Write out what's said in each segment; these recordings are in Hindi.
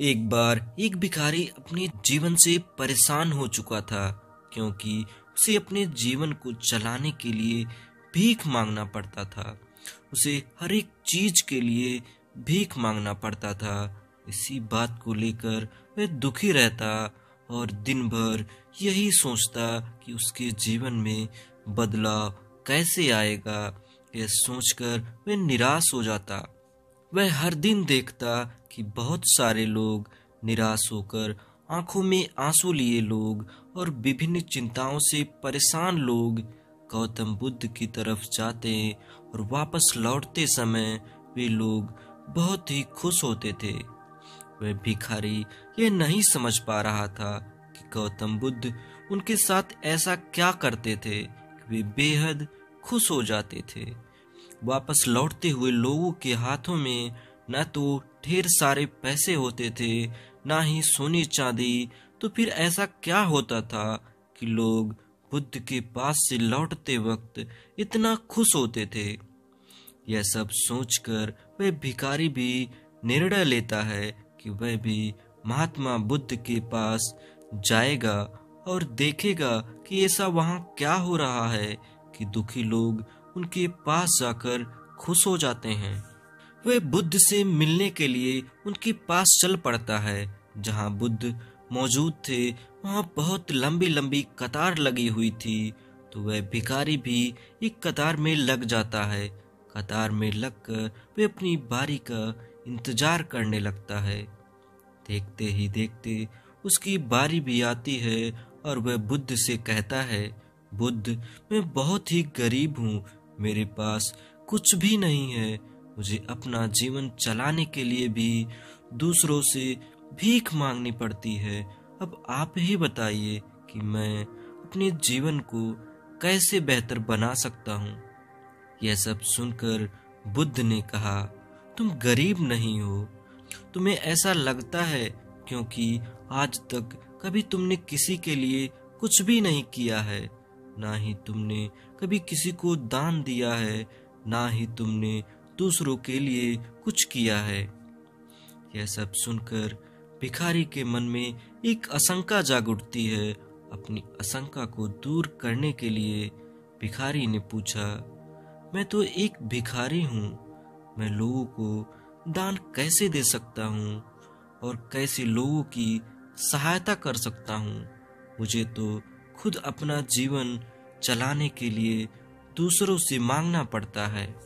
एक बार एक भिखारी अपने जीवन से परेशान हो चुका था, क्योंकि उसे अपने जीवन को चलाने के लिए भीख मांगना पड़ता था। उसे हर एक चीज़ के लिए भीख मांगना पड़ता था। इसी बात को लेकर वह दुखी रहता और दिन भर यही सोचता कि उसके जीवन में बदलाव कैसे आएगा, यह सोचकर वह निराश हो जाता। वह हर दिन देखता कि बहुत सारे लोग निराश होकर आँखों में आँसू लिए लोग और विभिन्न चिंताओं से परेशान लोग गौतम बुद्ध की तरफ़ जाते और वापस लौटते समय वे लोग बहुत ही खुश होते थे। वह भिखारी यह नहीं समझ पा रहा था कि गौतम बुद्ध उनके साथ ऐसा क्या करते थे कि वे बेहद खुश हो जाते थे। वापस लौटते हुए लोगों के हाथों में न तो ढेर सारे पैसे होते थे, ना ही सोनी चांदी। तो फिर ऐसा क्या होता था कि लोग बुद्ध के पास से लौटते वक्त इतना खुश होते थे? यह सब सोचकर वह भिखारी भी निर्णय लेता है कि वह भी महात्मा बुद्ध के पास जाएगा और देखेगा कि ऐसा वहाँ क्या हो रहा है कि दुखी लोग उनके पास जाकर खुश हो जाते हैं। वह बुद्ध से मिलने के लिए उनके पास चल पड़ता है। जहाँ बुद्ध मौजूद थे, वहाँ बहुत लंबी लंबी कतार लगी हुई थी तो वह भिखारी भी एक कतार में लग जाता है। कतार में लगकर वह अपनी बारी का इंतज़ार करने लगता है। देखते ही देखते उसकी बारी भी आती है और वह बुद्ध से कहता है, बुद्ध, मैं बहुत ही गरीब हूँ, मेरे पास कुछ भी नहीं है। मुझे अपना जीवन चलाने के लिए भी दूसरों से भीख मांगनी पड़ती है। अब आप ही बताइए कि मैं अपने जीवन को कैसे बेहतर बना सकता हूँ? यह सब सुनकर बुद्ध ने कहा, तुम गरीब नहीं हो। तुम्हें ऐसा लगता है क्योंकि आज तक कभी तुमने किसी के लिए कुछ भी नहीं किया है। ना ही तुमने कभी किसी को दान दिया है, ना ही तुमने दूसरों के लिए कुछ किया है। यह सब सुनकर भिखारी के मन में एक आशंका जाग उठती है। अपनी आशंका को दूर करने के लिए भिखारी ने पूछा, मैं तो एक भिखारी हूँ। मैं लोगों को दान कैसे दे सकता हूँ? और कैसे लोगों की सहायता कर सकता हूँ? मुझे तो खुद अपना जीवन चलाने के लिए दूसरों से मांगना पड़ता है।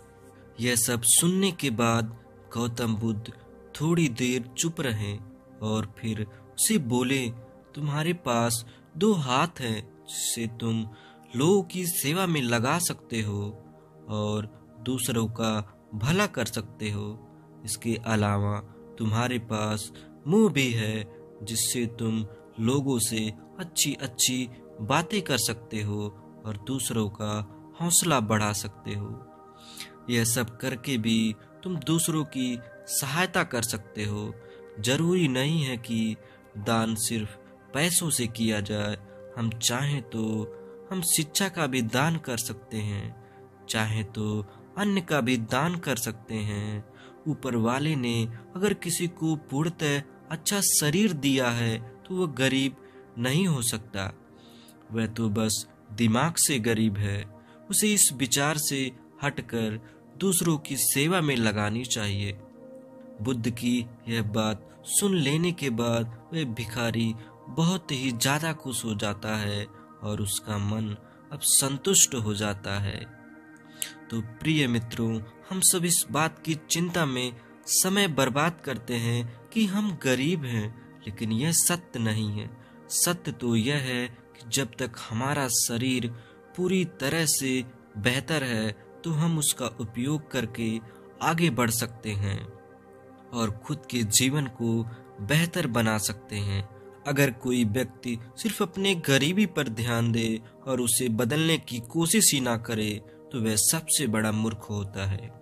यह सब सुनने के बाद गौतम बुद्ध थोड़ी देर चुप रहे और फिर उसे बोले, तुम्हारे पास दो हाथ हैं जिससे तुम लोगों की सेवा में लगा सकते हो और दूसरों का भला कर सकते हो। इसके अलावा तुम्हारे पास मुँह भी है जिससे तुम लोगों से अच्छी अच्छी बातें कर सकते हो और दूसरों का हौसला बढ़ा सकते हो। यह सब करके भी तुम दूसरों की सहायता कर सकते हो। ज़रूरी नहीं है कि दान सिर्फ़ पैसों से किया जाए। हम चाहें तो हम शिक्षा का भी दान कर सकते हैं, चाहे तो अन्न का भी दान कर सकते हैं। ऊपर वाले ने अगर किसी को पूर्णतः अच्छा शरीर दिया है तो वह गरीब नहीं हो सकता। वह तो बस दिमाग से गरीब है, उसे इस विचार से हटकर दूसरों की सेवा में लगानी चाहिए। बुद्ध की यह बात सुन लेने के बाद वह भिखारी बहुत ही ज़्यादा खुश हो जाता है और उसका मन अब संतुष्ट हो जाता है। तो प्रिय मित्रों, हम सब इस बात की चिंता में समय बर्बाद करते हैं कि हम गरीब हैं, लेकिन यह सत्य नहीं है। सत्य तो यह है कि जब तक हमारा शरीर पूरी तरह से बेहतर है तो हम उसका उपयोग करके आगे बढ़ सकते हैं और खुद के जीवन को बेहतर बना सकते हैं। अगर कोई व्यक्ति सिर्फ़ अपने गरीबी पर ध्यान दे और उसे बदलने की कोशिश ही ना करे तो वह सबसे बड़ा मूर्ख होता है।